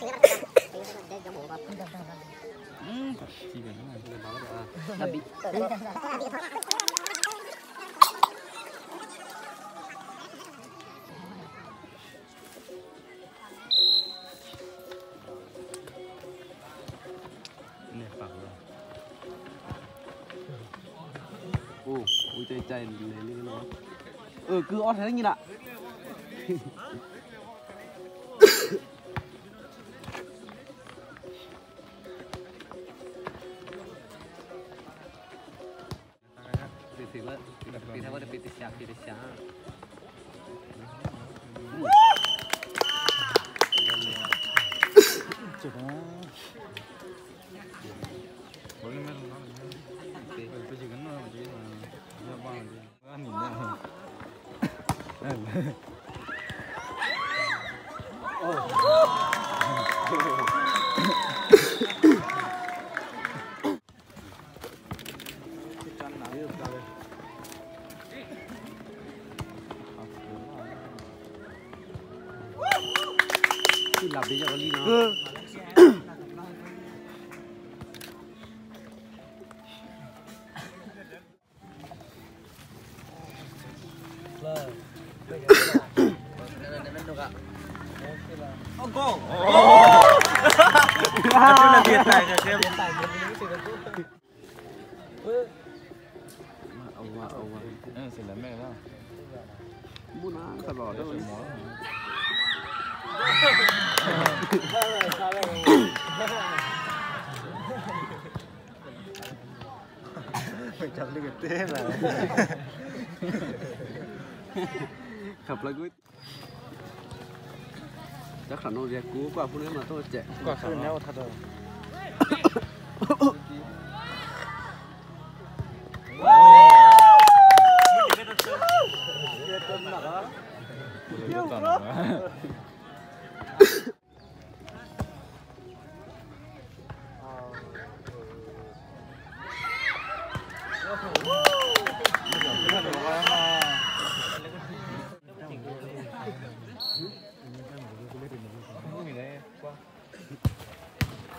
chỉ cần nó là bị nè phẳng rồi ô ui chạy chạy này lên nó ừ cứ ót thế như ạ từ từ đó từ từ theo đó từ từ xa từ từ xa Cứ làm đi cho nó đi nó là biệt tài rồi xem ông mà ông mà sẽ lấy mẹ đó. muốn ăn đâu mình chẳng được cái tên là khập lại quyết chắc khả năng gì cú qua phụ nữ mà tôi trẻ quả khơi neo thật rồi là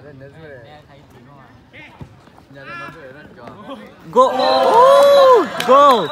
내가 내술에 내가 가이 비노아 내가 내술에 고! 고!